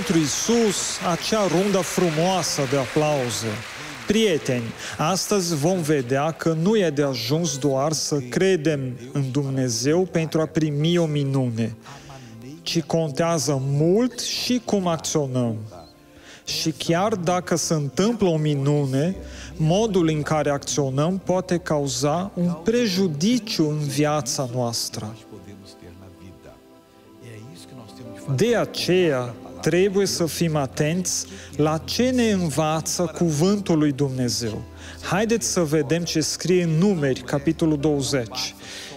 pentru Isus acea rundă frumoasă de aplauze. Prieteni, astăzi vom vedea că nu e de ajuns doar să credem în Dumnezeu pentru a primi o minune, ci contează mult și cum acționăm. Și chiar dacă se întâmplă o minune, modul în care acționăm poate cauza un prejudiciu în viața noastră. De aceea, trebuie să fim atenți la ce ne învață cuvântul lui Dumnezeu. Haideți să vedem ce scrie în Numeri, capitolul 20.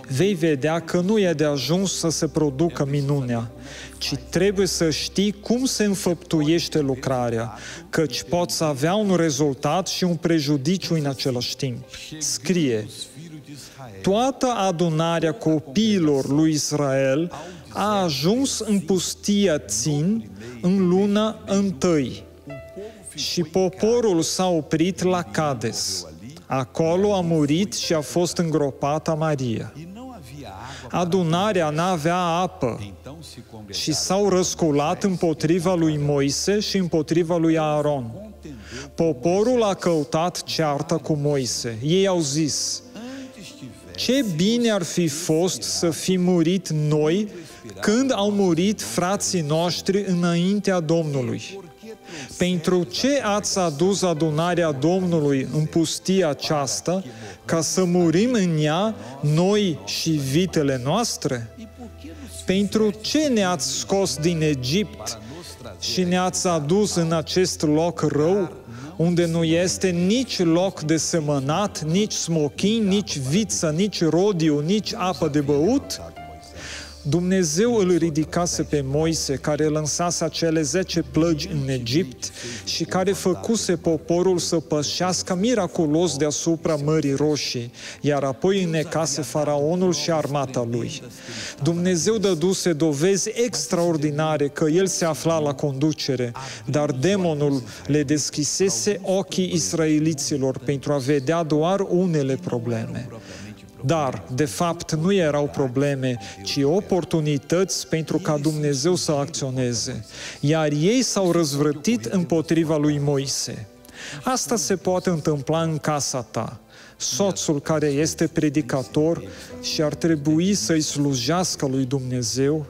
Vei vedea că nu e de ajuns să se producă minunea, ci trebuie să știi cum se înfăptuiește lucrarea, căci poți avea un rezultat și un prejudiciu în același timp. Scrie, toată adunarea copiilor lui Israel a ajuns în pustia Țin în luna întâi și poporul s-a oprit la Cades. Acolo a murit și a fost îngropată Maria. Adunarea n-avea apă și s-au răsculat împotriva lui Moise și împotriva lui Aaron. Poporul a căutat ceartă cu Moise. Ei au zis, ce bine ar fi fost să fi murit noi când au murit frații noștri înaintea Domnului. Pentru ce ați adus adunarea Domnului în pustia aceasta, ca să murim în ea noi și vitele noastre? Pentru ce ne-ați scos din Egipt și ne-ați adus în acest loc rău, unde nu este nici loc de semănat, nici smochin, nici viță, nici rodiu, nici apă de băut? Dumnezeu îl ridicase pe Moise, care lăsase acele zece plăgi în Egipt și care făcuse poporul să pășească miraculos deasupra Mării Roșii, iar apoi înnecase faraonul și armata lui. Dumnezeu dăduse dovezi extraordinare că el se afla la conducere, dar demonul le deschisese ochii israeliților pentru a vedea doar unele probleme. Dar, de fapt, nu erau probleme, ci oportunități pentru ca Dumnezeu să acționeze. Iar ei s-au răzvrătit împotriva lui Moise. Asta se poate întâmpla în casa ta. Soțul care este predicator și ar trebui să-i slujească lui Dumnezeu,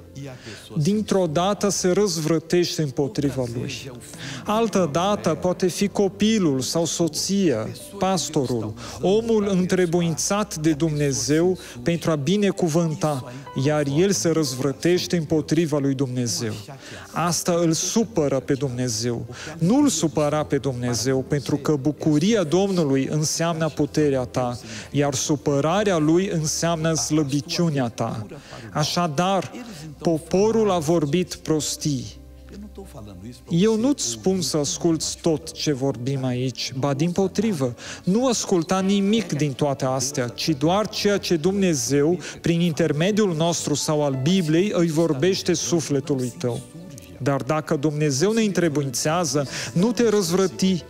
dintr-o dată se răzvrătește împotriva lui. Altă dată poate fi copilul sau soția, pastorul, omul întrebuințat de Dumnezeu pentru a binecuvânta, iar el se răzvrătește împotriva lui Dumnezeu. Asta îl supără pe Dumnezeu. Nu îl supăra pe Dumnezeu, pentru că bucuria Domnului înseamnă puterea ta, iar supărarea lui înseamnă slăbiciunea ta. Așadar, poporul a vorbit prostii. Eu nu-ți spun să asculți tot ce vorbim aici, ba din potrivă, nu asculta nimic din toate astea, ci doar ceea ce Dumnezeu, prin intermediul nostru sau al Bibliei, îi vorbește sufletului tău. Dar dacă Dumnezeu ne întrebuințează, nu te răzvrăti.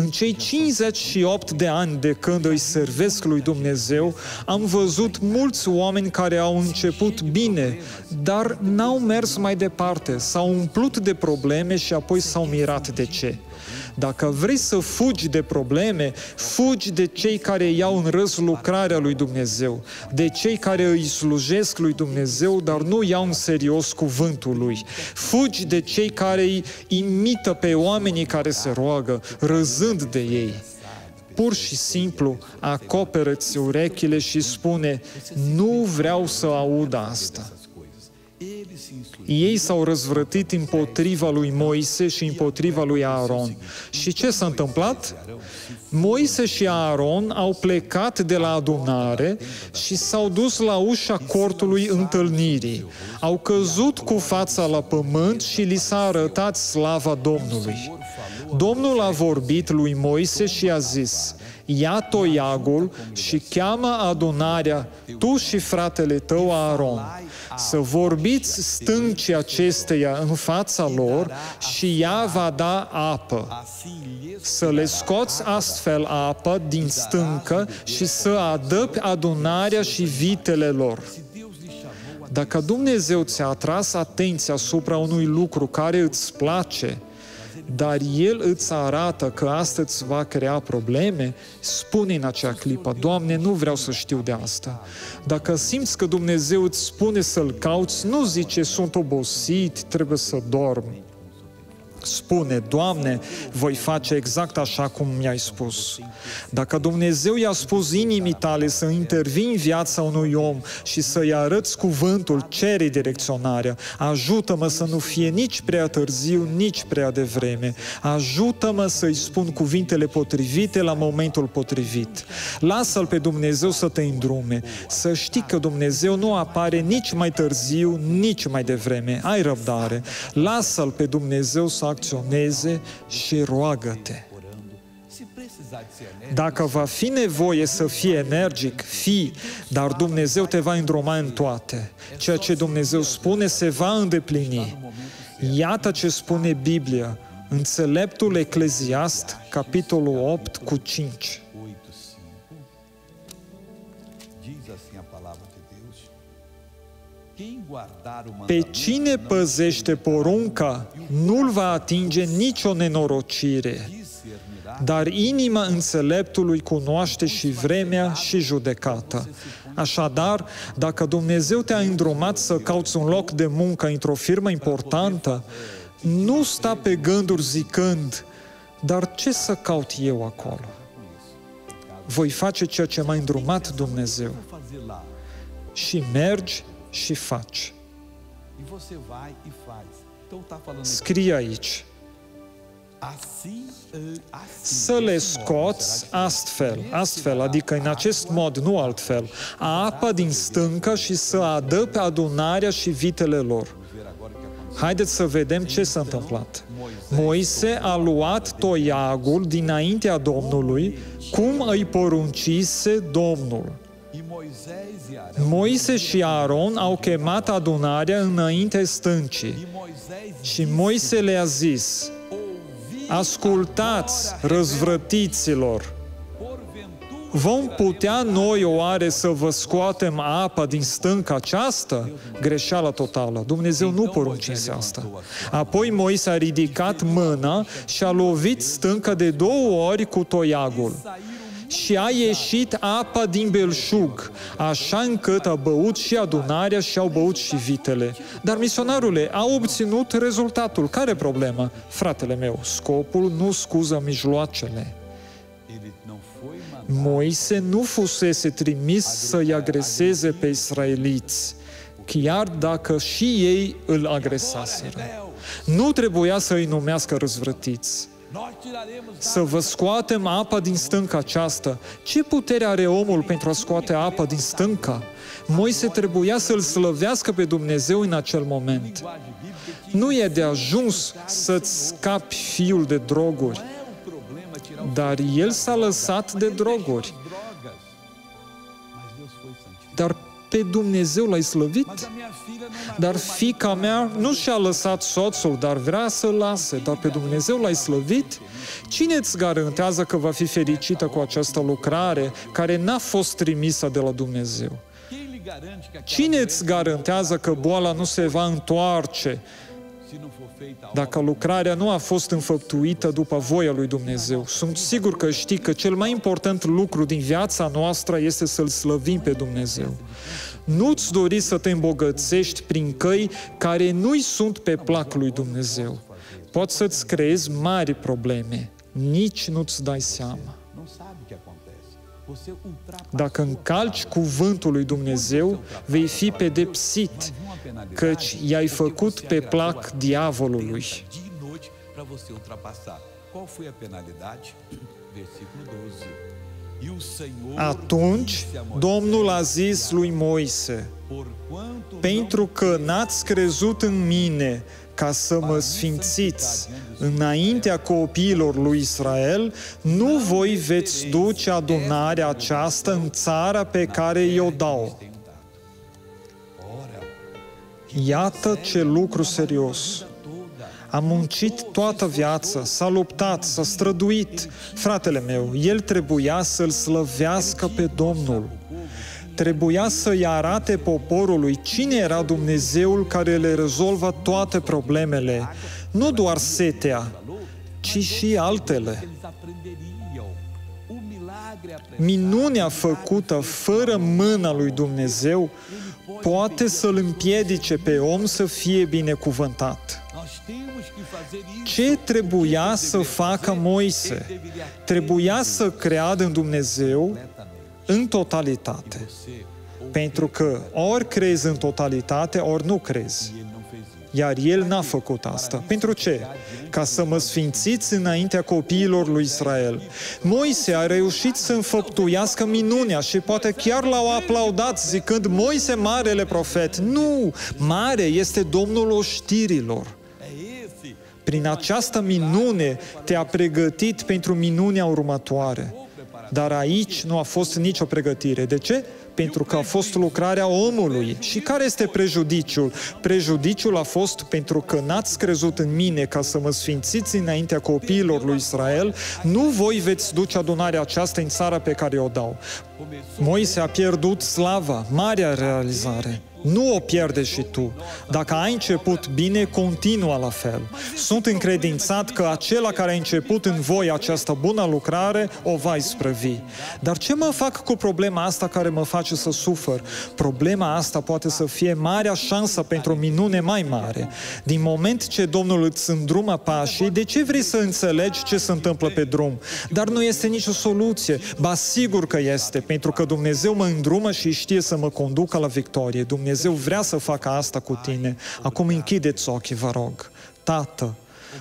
În cei 58 de ani de când îi servesc lui Dumnezeu, am văzut mulți oameni care au început bine, dar n-au mers mai departe, s-au umplut de probleme și apoi s-au mirat de ce. Dacă vrei să fugi de probleme, fugi de cei care iau în râs lucrarea lui Dumnezeu, de cei care îi slujesc lui Dumnezeu, dar nu iau în serios cuvântul lui. Fugi de cei care îi imită pe oamenii care se roagă, râzând de ei pur și simplu acoperă-ți urechile și spune, nu vreau să aud asta. Ei s-au răzvrătit împotriva lui Moise și împotriva lui Aaron. Și ce s-a întâmplat? Moise și Aaron au plecat de la adunare și s-au dus la ușa cortului întâlnirii. Au căzut cu fața la pământ și li s-a arătat slava Domnului. Domnul a vorbit lui Moise și a zis, ia toiagul și cheamă adunarea, tu și fratele tău Aaron, să vorbiți stâncii acesteia în fața lor și ea va da apă. Să le scoți astfel apă din stâncă și să adăpi adunarea și vitele lor. Dacă Dumnezeu ți-a atras atenția asupra unui lucru care îți place, dar El îți arată că asta îți va crea probleme, spune în acea clipă, Doamne, nu vreau să știu de asta. Dacă simți că Dumnezeu îți spune să-L cauți, nu zice, sunt obosit, trebuie să dorm spune, Doamne, voi face exact așa cum mi-ai spus. Dacă Dumnezeu i-a spus inimii tale să intervii în viața unui om și să-i arăți cuvântul, cere direcționarea. Ajută-mă să nu fie nici prea târziu, nici prea devreme. Ajută-mă să-i spun cuvintele potrivite la momentul potrivit. Lasă-L pe Dumnezeu să te îndrume. Să știi că Dumnezeu nu apare nici mai târziu, nici mai devreme. Ai răbdare. Lasă-L pe Dumnezeu să acționeze și roagă-te. Dacă va fi nevoie să fii energic, fii, dar Dumnezeu te va îndruma în toate. Ceea ce Dumnezeu spune se va îndeplini. Iată ce spune Biblia, înțeleptul ecleziast, capitolul 8 cu 5. Pe cine păzește porunca, nu-l va atinge nicio nenorocire, dar inima înțeleptului cunoaște și vremea și judecata. Așadar, dacă Dumnezeu te-a îndrumat să cauți un loc de muncă într-o firmă importantă, nu sta pe gânduri zicând, dar ce să caut eu acolo? Voi face ceea ce m-a îndrumat Dumnezeu. Și mergi și faci. Scrie aici. Să le scoți astfel, astfel, adică în acest mod, nu altfel, apa din stâncă și să adăpe adunarea și vitele lor. Haideți să vedem ce s-a întâmplat. Moise a luat toiagul dinaintea Domnului, cum îi poruncise Domnul. Moise și Aaron au chemat adunarea înainte stâncii și Moise le-a zis, Ascultați, răzvrătiților, Vom putea noi oare să vă scoatem apa din stânca aceasta? Greșeală totală. Dumnezeu nu poruncise asta. Apoi Moise a ridicat mâna și a lovit stânca de două ori cu toiagul și a ieșit apa din belșug, așa încât a băut și adunarea și au băut și vitele. Dar misionarule, a obținut rezultatul. Care problema? Fratele meu, scopul nu scuză mijloacele. Moise nu fusese trimis să-i agreseze pe israeliți, chiar dacă și ei îl agresaseră. Nu trebuia să îi numească răzvrătiți să vă scoatem apa din stânca aceasta. Ce putere are omul pentru a scoate apa din stânca? Moise trebuia să-L slăvească pe Dumnezeu în acel moment. Nu e de ajuns să-ți scapi fiul de droguri, dar el s-a lăsat de droguri. Dar pe Dumnezeu l-ai slăvit? Dar fica mea nu și-a lăsat soțul, dar vrea să-l lase, dar pe Dumnezeu l-ai slăvit? Cine îți garantează că va fi fericită cu această lucrare care n-a fost trimisă de la Dumnezeu? Cine îți garantează că boala nu se va întoarce dacă lucrarea nu a fost înfăptuită după voia lui Dumnezeu. Sunt sigur că știi că cel mai important lucru din viața noastră este să-L slăvim pe Dumnezeu. Nu-ți dori să te îmbogățești prin căi care nu-i sunt pe plac lui Dumnezeu. Poți să-ți creezi mari probleme. Nici nu-ți dai seama. Dacă încalci cuvântul lui Dumnezeu, vei fi pedepsit, căci i-ai făcut pe plac diavolului. Qual foi a penalidade? Versículo 12. Atunci Domnul a zis lui Moise, pentru că n-ați crezut în mine ca să mă sfințiți înaintea copiilor lui Israel, nu voi veți duce adunarea aceasta în țara pe care i-o dau. Iată ce lucru serios a muncit toată viața, s-a luptat, s-a străduit. Fratele meu, el trebuia să-L slăvească pe Domnul. trebuia să-i arate poporului cine era Dumnezeul care le rezolvă toate problemele, nu doar setea, ci și altele. Minunea făcută fără mâna lui Dumnezeu poate să-l împiedice pe om să fie binecuvântat. Ce trebuia să facă Moise? Trebuia să creadă în Dumnezeu în totalitate. Pentru că ori crezi în totalitate, ori nu crezi. Iar el n-a făcut asta. Pentru ce? Ca să mă sfințiți înaintea copiilor lui Israel. Moise a reușit să înfăptuiască minunea și poate chiar l-au aplaudat zicând Moise marele profet. Nu! Mare este Domnul oștirilor. Prin această minune te-a pregătit pentru minunea următoare. Dar aici nu a fost nicio pregătire. De ce? pentru că a fost lucrarea omului. Și care este prejudiciul? Prejudiciul a fost pentru că n-ați crezut în mine ca să mă sfințiți înaintea copiilor lui Israel, nu voi veți duce adunarea aceasta în țara pe care o dau. Moise a pierdut slava, marea realizare. Nu o pierde și tu. Dacă ai început bine, continua la fel. Sunt încredințat că acela care a început în voi această bună lucrare o va isprăvi. Dar ce mă fac cu problema asta care mă face să sufăr? Problema asta poate să fie marea șansă pentru o minune mai mare. Din moment ce Domnul îți îndrumă pașii, de ce vrei să înțelegi ce se întâmplă pe drum? Dar nu este nicio soluție. Ba sigur că este, pentru că Dumnezeu mă îndrumă și știe să mă conducă la victorie. Dumnezeu Dumnezeu vrea să facă asta cu tine. Acum închideți ochii, vă rog. Tată,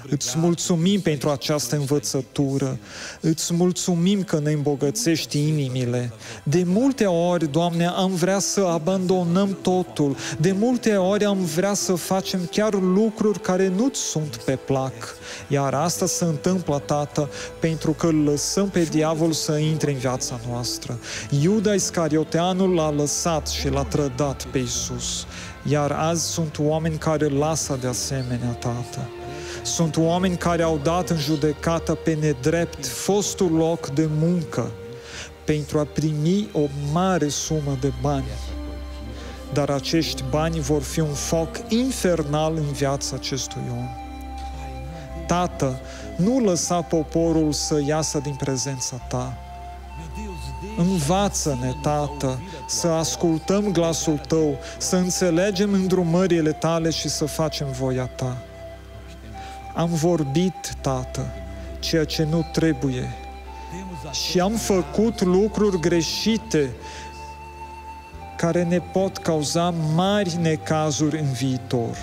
Îți mulțumim pentru această învățătură. Îți mulțumim că ne îmbogățești inimile. De multe ori, Doamne, am vrea să abandonăm totul. De multe ori am vrea să facem chiar lucruri care nu-ți sunt pe plac. Iar asta se întâmplă, Tată, pentru că îl lăsăm pe diavol să intre în viața noastră. Iuda Iscarioteanul l-a lăsat și l-a trădat pe Isus. Iar azi sunt oameni care lasă de asemenea, Tată. Sunt oameni care au dat în judecată pe nedrept fostul loc de muncă pentru a primi o mare sumă de bani. Dar acești bani vor fi un foc infernal în viața acestui om. Tată, nu lăsa poporul să iasă din prezența Ta. Învață-ne, Tată, să ascultăm glasul Tău, să înțelegem îndrumările Tale și să facem voia Ta. Am vorbit, Tată, ceea ce nu trebuie și am făcut lucruri greșite care ne pot cauza mari necazuri în viitor.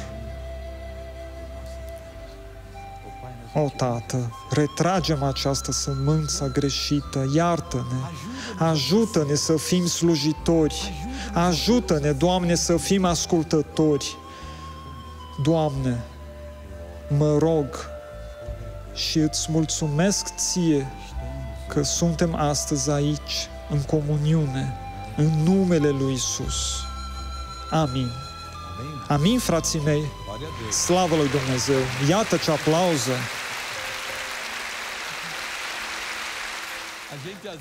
O, Tată, retragem această sămânță greșită, iartă-ne, ajută-ne să fim slujitori, ajută-ne, Doamne, să fim ascultători. Doamne, mă rog și îți mulțumesc ție că suntem astăzi aici, în comuniune, în numele Lui Isus. Amin. Amin, frații mei. Slavă lui Dumnezeu. Iată ce aplauză.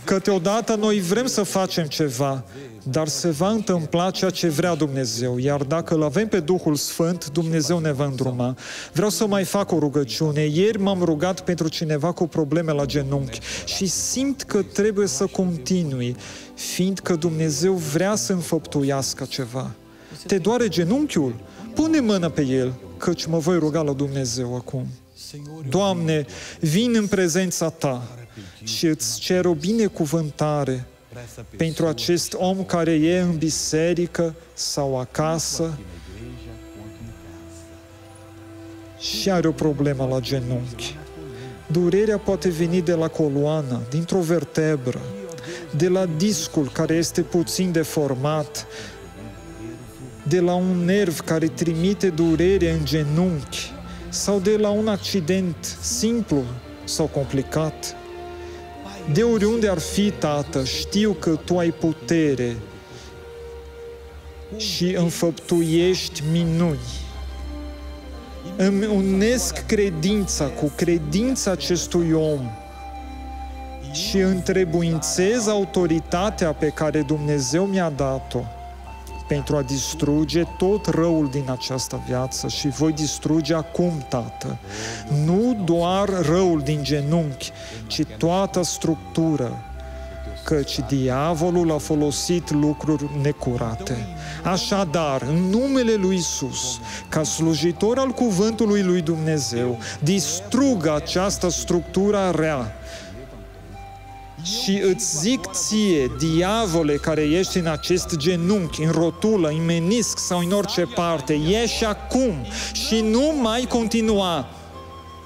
Câteodată noi vrem să facem ceva, dar se va întâmpla ceea ce vrea Dumnezeu, iar dacă îl avem pe Duhul Sfânt, Dumnezeu ne va îndruma. Vreau să mai fac o rugăciune. Ieri m-am rugat pentru cineva cu probleme la genunchi și simt că trebuie să continui, fiindcă Dumnezeu vrea să înfăptuiască ceva. Te doare genunchiul? Pune mână pe el, căci mă voi ruga la Dumnezeu acum. Doamne, vin în prezența Ta și îți cer o binecuvântare pentru acest om care e în biserică sau acasă și are o problemă la genunchi. Durerea poate veni de la coloană, dintr-o vertebră, de la discul care este puțin deformat, de la un nerv care trimite durere în genunchi sau de la un accident simplu sau complicat. De oriunde ar fi, Tată, știu că Tu ai putere și înfăptuiești minuni. Îmi unesc credința cu credința acestui om și întrebuințez autoritatea pe care Dumnezeu mi-a dat-o pentru a distruge tot răul din această viață și voi distruge acum, Tată, nu doar răul din genunchi, ci toată structură, căci diavolul a folosit lucruri necurate. Așadar, în numele lui Isus, ca slujitor al cuvântului lui Dumnezeu, distrugă această structură rea și îți zic ție, diavole care ești în acest genunchi, în rotulă, în menisc sau în orice parte, ieși acum și nu mai continua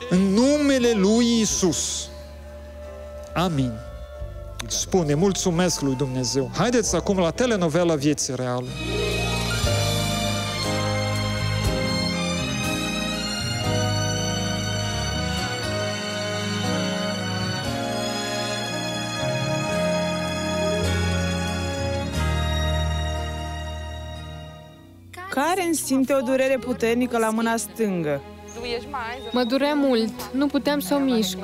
în numele lui Isus. Amin. Spune, mulțumesc lui Dumnezeu. Haideți acum la telenovela Vieții Reale. Karen simte o durere puternică la mâna stângă. Mă durea mult, nu puteam să o mișc.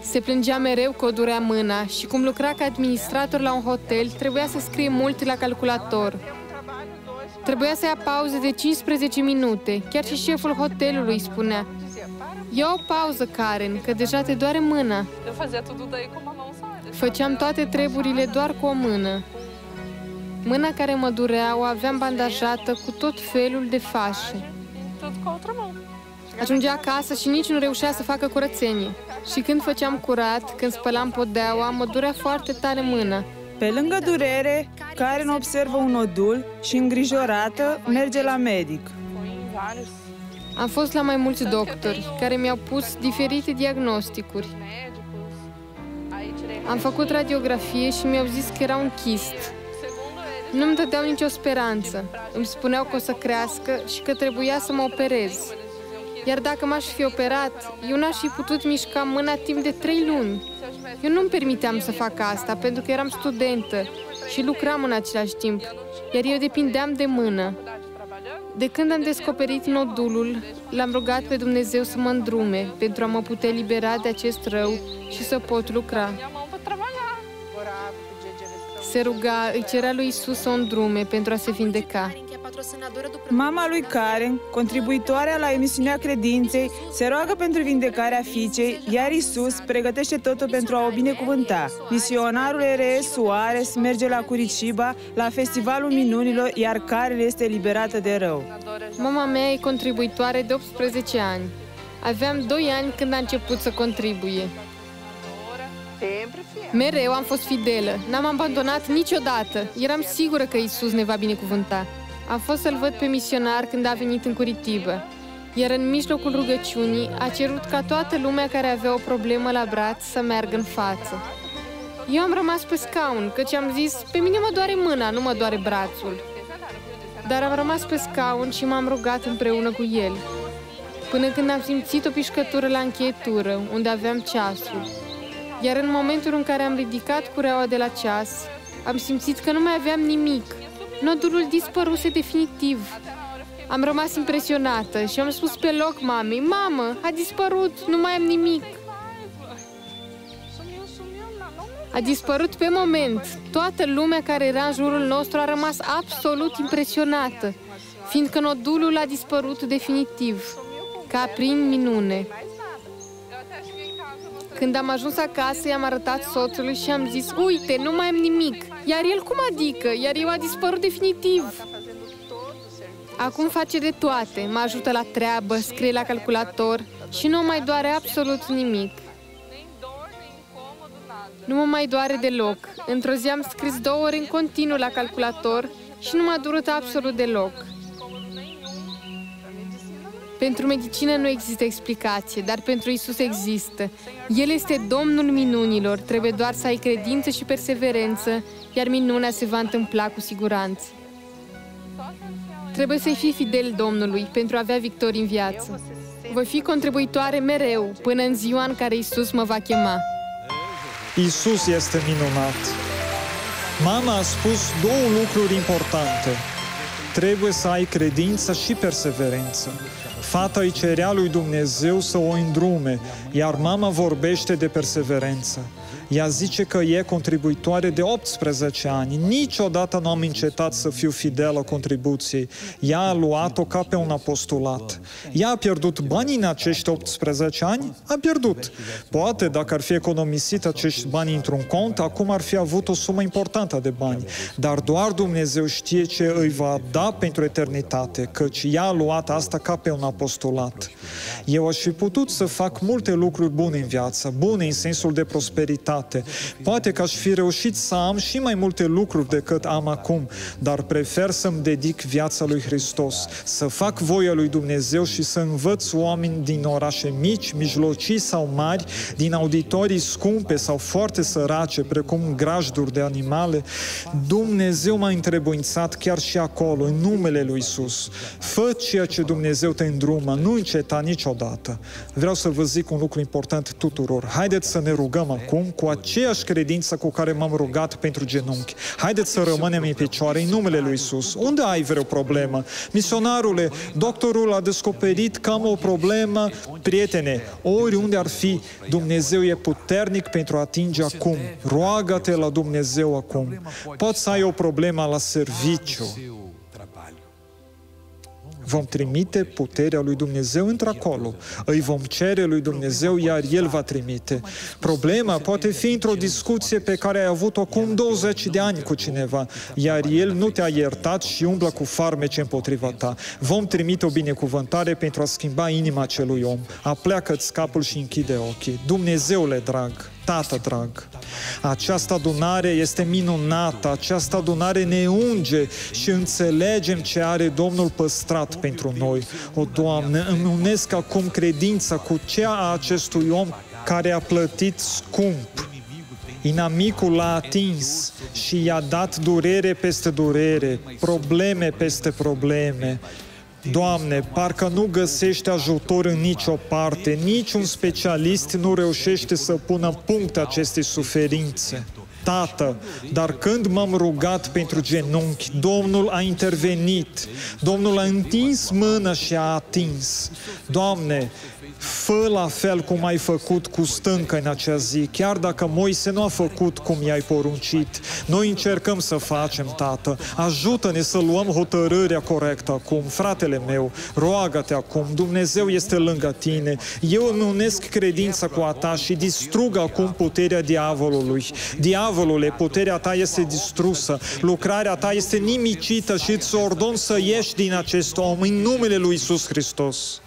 Se plângea mereu că o durea mâna și cum lucra ca administrator la un hotel, trebuia să scrie mult la calculator. Trebuia să ia pauze de 15 minute, chiar și șeful hotelului spunea Ia o pauză, Karen, că deja te doare mâna. Făceam toate treburile doar cu o mână. Mâna care mă durea o aveam bandajată cu tot felul de fașe. Ajungea acasă și nici nu reușea să facă curățenie. Și când făceam curat, când spălam podeaua, mă durea foarte tare mâna. Pe lângă durere, Karen observă un nodul și, îngrijorată, merge la medic. Am fost la mai mulți doctori care mi-au pus diferite diagnosticuri. Am făcut radiografie și mi-au zis că era un chist. Nu-mi dădeau nicio speranță. Îmi spuneau că o să crească și că trebuia să mă operez. Iar dacă m-aș fi operat, eu n-aș fi putut mișca mâna timp de trei luni. Eu nu-mi permiteam să fac asta pentru că eram studentă și lucram în același timp, iar eu depindeam de mână. De când am descoperit nodulul, l-am rugat pe Dumnezeu să mă îndrume pentru a mă putea libera de acest rău și să pot lucra. Se ruga, îi cerea lui Isus să o îndrume pentru a se vindeca. Mama lui Karen, contribuitoarea la emisiunea credinței, se roagă pentru vindecarea fiicei, iar Isus pregătește totul pentru a o binecuvânta. Misionarul R.S. Suarez merge la Curitiba, la Festivalul Minunilor, iar Karen este liberată de rău. Mama mea e contribuitoare de 18 ani. Aveam 2 ani când a început să contribuie. Mereu am fost fidelă, n-am abandonat niciodată. Eram sigură că Isus ne va binecuvânta. Am fost să-l văd pe misionar când a venit în Curitibă, iar în mijlocul rugăciunii a cerut ca toată lumea care avea o problemă la braț să meargă în față. Eu am rămas pe scaun, căci am zis, pe mine mă doare mâna, nu mă doare brațul. Dar am rămas pe scaun și m-am rugat împreună cu el, până când am simțit o pișcătură la încheietură, unde aveam ceasul. Iar în momentul în care am ridicat cureaua de la ceas, am simțit că nu mai aveam nimic. Nodulul dispăruse definitiv. Am rămas impresionată și am spus pe loc mamei, Mamă, a dispărut, nu mai am nimic. A dispărut pe moment. Toată lumea care era în jurul nostru a rămas absolut impresionată, fiindcă nodulul a dispărut definitiv, ca prin minune. Când am ajuns acasă, i-am arătat soțului și am zis, uite, nu mai am nimic. Iar el cum adică? Iar eu a dispărut definitiv. Acum face de toate, mă ajută la treabă, scrie la calculator și nu mai doare absolut nimic. Nu mă mai doare deloc. Într-o zi am scris două ore în continuu la calculator și nu m-a durut absolut deloc. Pentru medicină nu există explicație, dar pentru Isus există. El este Domnul minunilor, trebuie doar să ai credință și perseverență, iar minunea se va întâmpla cu siguranță. Trebuie să-i fii fidel Domnului pentru a avea victorii în viață. Voi fi contribuitoare mereu, până în ziua în care Isus mă va chema. Isus este minunat. Mama a spus două lucruri importante. Trebuie să ai credință și perseverență. Fata îi cerea lui Dumnezeu să o îndrume, iar mama vorbește de perseverență. Ea zice că e contribuitoare de 18 ani. Niciodată nu am încetat să fiu fidelă contribuției. Ea a luat-o ca pe un apostolat. Ea a pierdut bani în acești 18 ani? A pierdut. Poate, dacă ar fi economisit acești bani într-un cont, acum ar fi avut o sumă importantă de bani. Dar doar Dumnezeu știe ce îi va da pentru eternitate, căci ea a luat asta ca pe un apostolat. Eu aș fi putut să fac multe lucruri bune în viață, bune în sensul de prosperitate, sănătate. Poate că aș fi reușit să am și mai multe lucruri decât am acum, dar prefer să-mi dedic viața lui Hristos, să fac voia lui Dumnezeu și să învăț oameni din orașe mici, mijlocii sau mari, din auditorii scumpe sau foarte sărace, precum grajduri de animale. Dumnezeu m-a întrebuințat chiar și acolo, în numele lui Isus. Fă ceea ce Dumnezeu te îndrumă, nu înceta niciodată. Vreau să vă zic un lucru important tuturor. Haideți să ne rugăm acum cu cu aceeași credință cu care m-am rugat pentru genunchi. Haideți să rămânem în picioare în numele Lui Isus. Unde ai vreo problemă? Misionarule, doctorul a descoperit că am o problemă. Prietene, oriunde ar fi, Dumnezeu e puternic pentru a atinge acum. Roagă-te la Dumnezeu acum. Poți să ai o problemă la serviciu vom trimite puterea lui Dumnezeu într-acolo. Îi vom cere lui Dumnezeu, iar El va trimite. Problema poate fi într-o discuție pe care ai avut-o acum 20 de ani cu cineva, iar El nu te-a iertat și umblă cu farmece împotriva ta. Vom trimite o binecuvântare pentru a schimba inima acelui om. Apleacă-ți capul și închide ochii. Dumnezeule drag, Tată drag, această adunare este minunată, această adunare ne unge și înțelegem ce are Domnul păstrat pentru noi. O, Doamne, îmi unesc acum credința cu cea a acestui om care a plătit scump. Inamicul l-a atins și i-a dat durere peste durere, probleme peste probleme, Doamne, parcă nu găsești ajutor în nicio parte, niciun specialist nu reușește să pună punct acestei suferințe. Tată, dar când m-am rugat pentru genunchi, Domnul a intervenit, Domnul a întins mâna și a atins. Doamne, Fă la fel cum ai făcut cu stâncă în acea zi, chiar dacă Moise nu a făcut cum i-ai poruncit. Noi încercăm să facem, Tată. Ajută-ne să luăm hotărârea corectă acum. Fratele meu, roagă-te acum. Dumnezeu este lângă tine. Eu îmi unesc credința cu a ta și distrug acum puterea diavolului. Diavolule, puterea ta este distrusă. Lucrarea ta este nimicită și îți ordon să ieși din acest om în numele lui Isus Hristos.